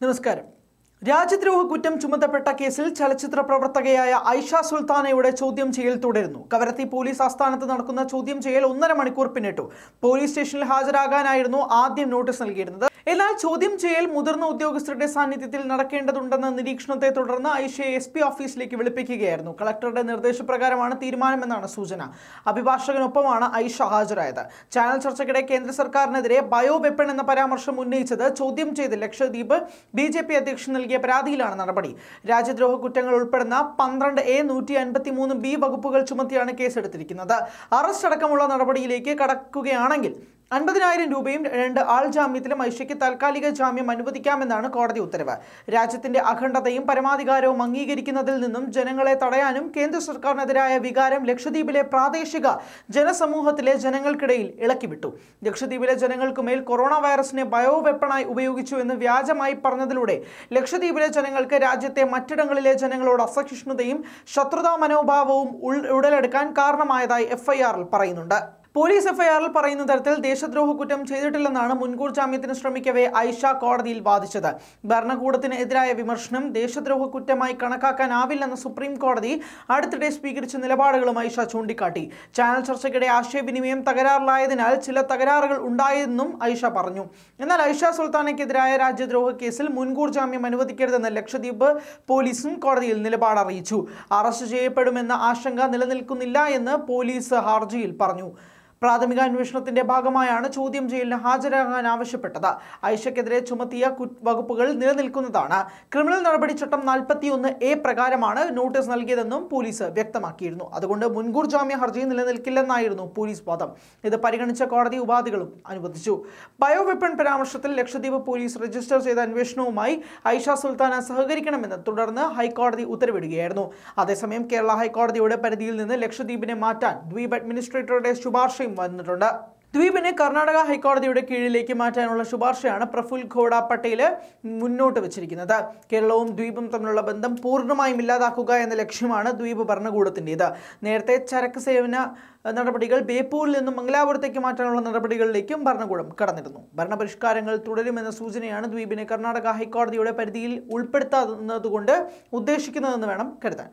നമസ്കാരം. രാജ്യദ്രോഹ കുറ്റം ചുമത്തപ്പെട്ട കേസിൽ ചലച്ചിത്ര പ്രവർത്തകയായ ഐഷ സുൽത്താനയുടെ ചോദ്യം ചെയ്യൽ തുടരുന്നു. കവരത്തി പോലീസ് ആസ്ഥാനത്ത് നടക്കുന്ന ചോദ്യം ചെയ്യൽ ഒന്നര മണിക്കൂർ പിന്നിട്ടു. പോലീസ് സ്റ്റേഷനിൽ ഹാജരാകാനായിരുന്നു ആദ്യം നോട്ടീസ് നൽകിയിരുന്നത്. എന്നാൽ ചോദ്യം ചെയ്യൽ മുതിർന്ന ഉദ്യോഗസ്ഥരുടെ സാന്നിധ്യത്തിൽ നടക്കേണ്ടതുണ്ടെന്ന നിരീക്ഷണത്തെ തുടർന്ന് ഐഷയെ എസ് പി ഓഫീസിലേക്ക് വിളിപ്പിക്കുകയായിരുന്നു. കളക്ടറുടെ നിർദ്ദേശപ്രകാരമാണ് തീരുമാനമെന്നാണ് സൂചന. അഭിഭാഷകനൊപ്പമാണ് ഐഷ ഹാജരായത്. ചാനൽ ചർച്ചയ്ക്കിടെ കേന്ദ്ര സർക്കാരിനെതിരെ ബയോ വെപ്പൺ എന്ന പരാമർശം ഉന്നയിച്ചത് ചോദ്യം ചെയ്ത് ലക്ഷദ്വീപ് ബി ജെ പി അധ്യക്ഷൻ നൽകിയ പരാതിയിലാണ് നടപടി. രാജ്യദ്രോഹ കുറ്റങ്ങൾ ഉൾപ്പെടുന്ന പന്ത്രണ്ട് എ നൂറ്റി അൻപത്തി മൂന്ന് ബി വകുപ്പുകൾ ചുമത്തിയാണ് കേസെടുത്തിരിക്കുന്നത്. അറസ്റ്റ് അടക്കമുള്ള നടപടിയിലേക്ക് കടക്കുകയാണെങ്കിൽ അൻപതിനായിരം രൂപയും രണ്ട് ആൾ ജാമ്യത്തിലും ഐഷയ്ക്ക് താൽക്കാലിക ജാമ്യം അനുവദിക്കാമെന്നാണ് കോടതി ഉത്തരവ്. രാജ്യത്തിന്റെ അഖണ്ഡതയും പരമാധികാരവും അംഗീകരിക്കുന്നതിൽ നിന്നും ജനങ്ങളെ തടയാനും കേന്ദ്ര സർക്കാരിനെതിരായ വികാരം ലക്ഷദ്വീപിലെ പ്രാദേശിക ജനസമൂഹത്തിലെ ജനങ്ങൾക്കിടയിൽ ഇളക്കിവിട്ടു. ലക്ഷദ്വീപിലെ ജനങ്ങൾക്കുമേൽ കൊറോണ വൈറസിനെ ബയോ വെപ്പണായി ഉപയോഗിച്ചു എന്ന് വ്യാജമായി പറഞ്ഞതിലൂടെ ലക്ഷദ്വീപിലെ ജനങ്ങൾക്ക് രാജ്യത്തെ മറ്റിടങ്ങളിലെ ജനങ്ങളോട് അസഹിഷ്ണുതയും ശത്രുതാ മനോഭാവവും ഉടലെടുക്കാൻ കാരണമായതായി എഫ്ഐആറിൽ പറയുന്നുണ്ട്. പോലീസ് എഫ്ഐആറിൽ പറയുന്ന തരത്തിൽ ദേശദ്രോഹ കുറ്റം ചെയ്തിട്ടില്ലെന്നാണ് മുൻകൂർ ജാമ്യത്തിന് ശ്രമിക്കവേ ഐഷ കോടതിയിൽ വാദിച്ചത്. ഭരണകൂടത്തിന് എതിരായ വിമർശനം ദേശദ്രോഹ കുറ്റമായി കണക്കാക്കാനാവില്ലെന്ന സുപ്രീം കോടതി അടുത്തിടെ സ്വീകരിച്ച നിലപാടുകളും ഐഷ ചൂണ്ടിക്കാട്ടി. ചാനൽ ചർച്ചയ്ക്കിടെ ആശയവിനിമയം തകരാറിലായതിനാൽ ചില തകരാറുകൾ ഉണ്ടായെന്നും ഐഷ പറഞ്ഞു. എന്നാൽ ഐഷ സുൽത്താനയ്ക്കെതിരായ രാജ്യദ്രോഹ കേസിൽ മുൻകൂർ ജാമ്യം അനുവദിക്കരുതെന്ന് ലക്ഷദ്വീപ് പോലീസും കോടതിയിൽ നിലപാട് അറിയിച്ചു. അറസ്റ്റ് ചെയ്യപ്പെടുമെന്ന ആശങ്ക നിലനിൽക്കുന്നില്ല എന്ന് പോലീസ് ഹർജിയിൽ പറഞ്ഞു. പ്രാഥമിക അന്വേഷണത്തിന്റെ ഭാഗമായാണ് ചോദ്യം ചെയ്യലിന് ഹാജരാകാൻ ആവശ്യപ്പെട്ടത്. ഐഷയ്ക്കെതിരെ ചുമത്തിയ വകുപ്പുകൾ നിലനിൽക്കുന്നതാണ്. ക്രിമിനൽ നടപടി നടപടിച്ചട്ടം നാൽപ്പത്തിയൊന്ന് എ പ്രകാരമാണ് നോട്ടീസ് നൽകിയതെന്നും പോലീസ് വ്യക്തമാക്കിയിരുന്നു. അതുകൊണ്ട് മുൻകൂർ ജാമ്യ ഹർജി നിലനിൽക്കില്ലെന്നായിരുന്നു പോലീസ് വാദം. ഇത് പരിഗണിച്ച കോടതി ഉപാധികളും അനുവദിച്ചു. ബയോ വെപ്പൺ പരാമർശത്തിൽ ലക്ഷദ്വീപ് പോലീസ് രജിസ്റ്റർ ചെയ്ത അന്വേഷണവുമായി ഐഷ സുൽത്താന സഹകരിക്കണമെന്ന് തുടർന്ന് ഹൈക്കോടതി ഉത്തരവിടുകയായിരുന്നു. അതേസമയം കേരള ഹൈക്കോടതിയുടെ പരിധിയിൽ നിന്ന് ലക്ഷദ്വീപിനെ മാറ്റാൻ ദ്വീപ് അഡ്മിനിസ്ട്രേറ്ററുടെ ശുപാർശയും വന്നിട്ടുണ്ട്. ദ്വീപിനെ കർണാടക ഹൈക്കോടതിയുടെ കീഴിലേക്ക് മാറ്റാനുള്ള ശുപാർശയാണ് പ്രഫുൽ ഘോഡ പട്ടേൽ മുന്നോട്ട് വെച്ചിരിക്കുന്നത്. കേരളവും ദ്വീപും തമ്മിലുള്ള ബന്ധം പൂർണമായും ഇല്ലാതാക്കുക എന്ന ലക്ഷ്യമാണ് ദ്വീപ് ഭരണകൂടത്തിന്റെത്. നേരത്തെ ചരക്ക് സേവന നടപടികൾ ബേപ്പൂരിൽ നിന്നും മംഗലാപുരത്തേക്ക് മാറ്റാനുള്ള നടപടികളിലേക്കും ഭരണകൂടം കടന്നിരുന്നു. ഭരണപരിഷ്കാരങ്ങൾ തുടരുമെന്ന സൂചനയാണ് ദ്വീപിനെ കർണാടക ഹൈക്കോടതിയുടെ പരിധിയിൽ ഉൾപ്പെടുത്താതുകൊണ്ട് ഉദ്ദേശിക്കുന്നതെന്ന് വേണം കരുതാൻ.